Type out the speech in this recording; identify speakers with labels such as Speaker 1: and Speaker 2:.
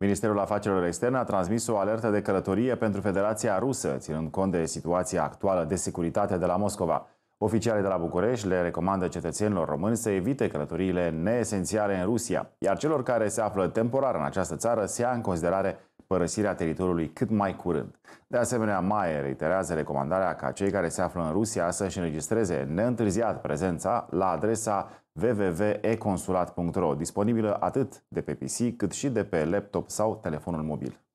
Speaker 1: Ministerul Afacerilor Externe a transmis o alertă de călătorie pentru Federația Rusă, ținând cont de situația actuală de securitate de la Moscova. Oficialii de la București le recomandă cetățenilor români să evite călătoriile neesențiale în Rusia, iar celor care se află temporar în această țară se ia în considerare părăsirea teritoriului cât mai curând. De asemenea, Maie reiterează recomandarea ca cei care se află în Rusia să-și înregistreze neîntârziat prezența la adresa www.econsulat.ro, disponibilă atât de pe PC cât și de pe laptop sau telefonul mobil.